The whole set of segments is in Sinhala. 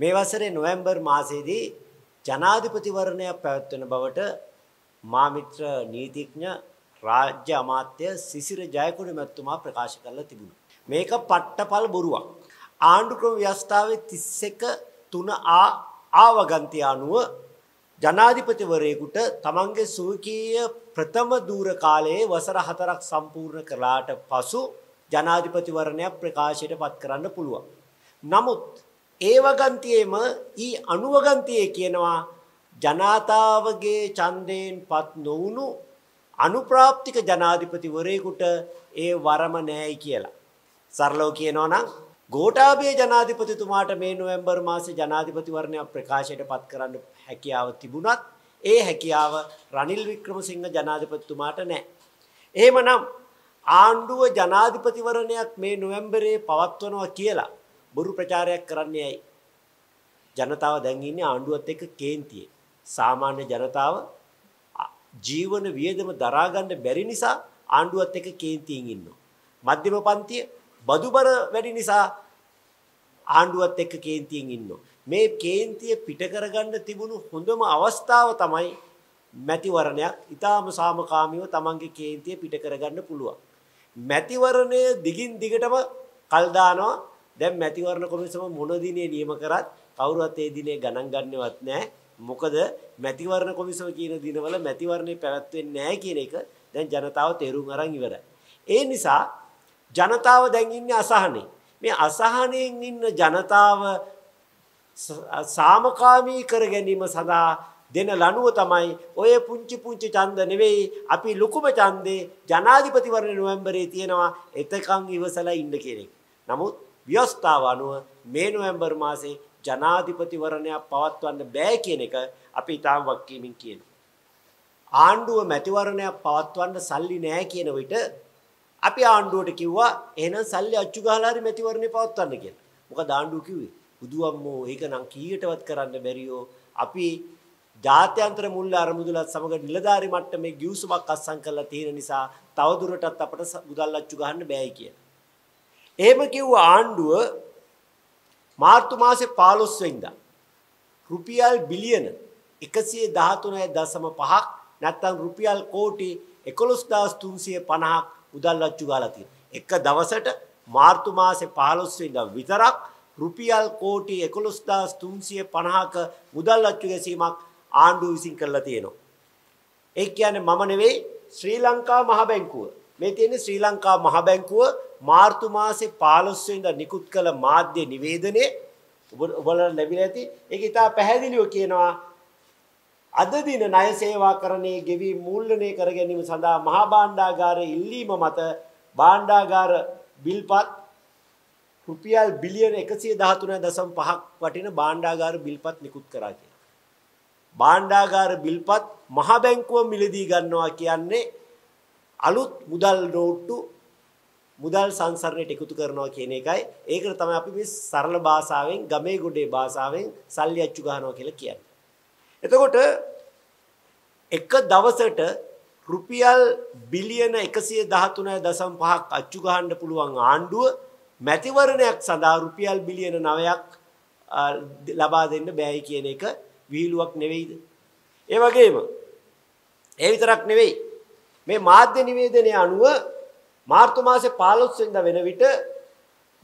මේ වසරේ නොවැම්බර් මාසයේදී ජනාධිපතිවරණයක් පැවැත්වෙන බවට මා මිත්‍ර නීතිඥ රාජ්‍ය අමාත්‍ය සිසිර ජයකොඩි මැතිතුමා ප්‍රකාශ කරලා තිබුණා. මේක පට්ටපල් බොරුවක්. ආණ්ඩු ක්‍රම ව්‍යවස්ථාවේ 31 3A ආවගන්තිය අනුව ජනාධිපතිවරයෙකුට තමන්ගේ සුවකීය ප්‍රථම දූර කාලයේ වසර 4ක් සම්පූර්ණ කළාට පසු ජනාධිපතිවරණයක් ප්‍රකාශයට පත් කරන්න පුළුවන්. නමුත් ඒ වගන්තියේම ඊ අනුවගන්තියේ කියනවා ජනතාවගේ ඡන්දයෙන් පත් නොවුණු අනුප්‍රාප්තික ජනාධිපතිවරයෙකුට ඒ වරම නෑයි කියලා. සරලව කියනවා නම් ගෝඨාභය ජනාධිපතිතුමාට මේ නොවැම්බර් මාසේ ජනාධිපතිවරණයක් ප්‍රකාශයට පත් කරන්න හැකියාව තිබුණත් ඒ හැකියාව රනිල් වික්‍රමසිංහ ජනාධිපතිතුමාට නැහැ. එහෙමනම් ආණ්ඩුව ජනාධිපතිවරණයක් මේ නොවැම්බරේ පවත්වනවා කියලා බොරු ප්‍රචාරයක් කරන්නේ ඇයි? ජනතාව දැන් ඉන්නේ ආණ්ඩුවත් එක්ක කේන්තියේ. සාමාන්‍ය ජනතාව ජීවන වියදම දරා ගන්න බැරි නිසා ආණ්ඩුවත් එක්ක කේන්තියෙන් ඉන්නවා. මධ්‍යම පන්තිය බදුබර වැඩි නිසා ආණ්ඩුවත් එක්ක කේන්තියෙන් ඉන්නවා. මේ කේන්තිය පිට කරගන්න තිබුණු හොඳම අවස්ථාව තමයි මැතිවරණයක්. ඊටාම සාමකාමීව තමන්ගේ කේන්තිය පිට කරගන්න පුළුවන්. මැතිවරණය දිගින් දිගටම කල් දානවා. දැන් මැතිවරණ කොමිසම මොන දිනේ නියම කරත් කවුරුවත් ඒ දිනේ ගණන් ගන්නවත් නැහැ. මොකද මැතිවරණ කොමිසම කියන දිනවල මැතිවරණේ පැවැත්වෙන්නේ නැහැ කියන එක දැන් ජනතාව තේරුම් අරන් ඉවරයි. ඒ නිසා ජනතාව දැන් ඉන්නේ අසහනේ. මේ අසහනෙන් ඉන්න ජනතාව සාමකාමී කර ගැනීම සඳහා දෙන ලනුව තමයි ඔය පුංචි පුංචි ඡන්ද නෙවෙයි අපි ලොකුම ඡන්දේ ජනාධිපතිවරණ නොවැම්බරේ තියෙනවා එතකන් ඉවසලා ඉන්න කියන එක. නමුත් ව්‍යවස්ථාව අනුව මේ නොවැම්බර් මාසේ ජනාධිපතිවරණයක් පවත්වන්න බෑ කියන එක අපි ඊටාම් වක්කීමින් කියනවා. ආණ්ඩුව මැතිවරණයක් පවත්වන්න සල්ලි නෑ කියන විට අපි ආණ්ඩුවට කිව්වා එහෙනම් සල්ලි අච්චු ගහලා හරි මැතිවරණේ පවත්වන්න කියලා. මොකද ආණ්ඩුව කිව්වේ බුදුවම්මෝ ඒක නම් කීයටවත් කරන්න බැරියෝ අපි ජාත්‍යන්තර මුල්ල අරමුදලත් සමග නිලධාරි මට්ටමේ ගිවිසුමක් අත්සන් කරලා තියෙන නිසා තවදුරටත් අපට මුදල් අච්චු ගහන්න බෑයි කියලා. එහෙම කිව්ව ආණ්ඩුව මාර්තු මාසේ 15 වෙනිදා රුපියල් බිලියන 113.5ක් නැත්නම් රුපියල් කෝටි 11350ක් මුදල් අච්චු ගාලා තියෙනවා. එක දවසට මාර්තු මාසේ 15 වෙනිදා විතරක් රුපියල් කෝටි 11350ක මුදල් අච්චු ගැසීමක් ආණ්ඩුව විසින් කරලා තියෙනවා. ඒ කියන්නේ මම නෙවෙයි ශ්‍රී ලංකා මහ බැංකුව. මේ තියෙන්නේ ශ්‍රී ලංකා මහ බැංකුව මාර්තු මාසේ 15 වෙනිදා නිකුත් කළ මාධ්‍ය නිවේදනයේ ඔබලට ලැබිලා ඇති. ඒක ඉතා පැහැදිලිව කියනවා අද දින ණය සේවාකරණයේ ගෙවි මූල්‍යණය කර ගැනීම සඳහා මහා භාණ්ඩාගාරයේ ඉල්ලීම මත භාණ්ඩාගාර බිල්පත් රුපියල් බිලියන 113.5ක් වටින භාණ්ඩාගාර බිල්පත් නිකුත් කරා කියලා. භාණ්ඩාගාර බිල්පත් මහ බැංකුව මිලදී ගන්නවා කියන්නේ අලුත් මුදල් නෝට්ටු මුදල් සංසරණයට එකතු කරනවා කියන එකයි. ඒකට තමයි අපි මේ සරල භාෂාවෙන් ගමේ ගොඩේ භාෂාවෙන් සල්ලි අච්චු ගන්නවා කියලා කියන්නේ. එතකොට එක දවසට රුපියල් බිලියන 113.5ක් අච්චු ගහන්න පුළුවන් ආණ්ඩුව මැතිවරණයක් සඳහා රුපියල් බිලියන 9ක් ලබා දෙන්න බෑයි කියන එක විහිළුවක් නෙවෙයිද? ඒ වගේම ඒ විතරක් නෙවෙයි මේ මාධ්‍ය නිවේදනයේ අනුව මාර්තු මාසේ 15 වෙනිදා වෙන විට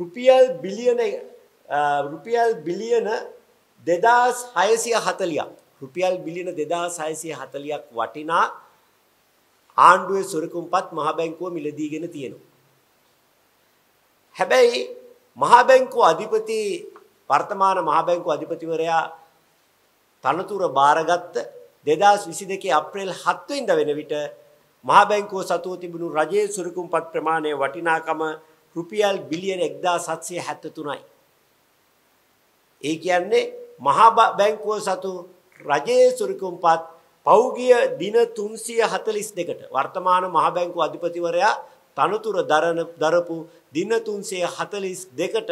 රුපියල් බිලියන රුපියල් බිලියන 2640ක් රුපියල් බිලියන 2640ක් වටිනා ආණ්ඩුවේ සොරකුම්පත් මහ බැංකුව මිලදීගෙන තියෙනවා. හැබැයි මහ බැංකුව අධිපති වර්තමාන මහ බැංකුව අධිපතිවරයා තනතුර බාරගත්ත 2022 අප්‍රේල් 7 වෙනිදා වෙන විට මහ බැංකුව සතුව තිබුණු රජයේ සුරුකුම්පත් ප්‍රමාණය වටිනාකම රුපියල් බිලියන 1773යි. ඒ කියන්නේ මහ බැංකුව සතු රජයේ සුරුකුම්පත් පෞගිය දින 342ට වර්තමාන මහ බැංකුව අධිපතිවරයා තනතුර දරන දරපු දින 342ට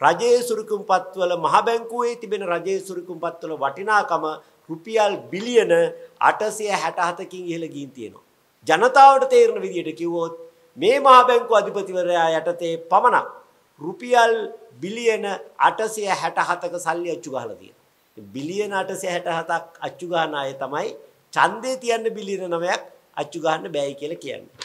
රජයේ සුරුකුම්පත්වල මහ බැංකුවේ තිබෙන රජයේ සුරුකුම්පත්වල වටිනාකම රුපියල් බිලියන 867කින් ඉහළ ගින් තියෙනවා. ජනතාවට තේරෙන විදිහට කිව්වොත් මේ මහ බැංකුව අධිපතිවරයා යටතේ පමණක් රුපියල් බිලියන 867ක සල්ලි අච්චු ගහලා තියෙනවා. බිලියන 867ක් අච්චු ගන්න අය තමයි ඡන්දේ තියන්න බිලියන 9ක් අච්චු ගන්න බෑයි කියලා කියන්නේ.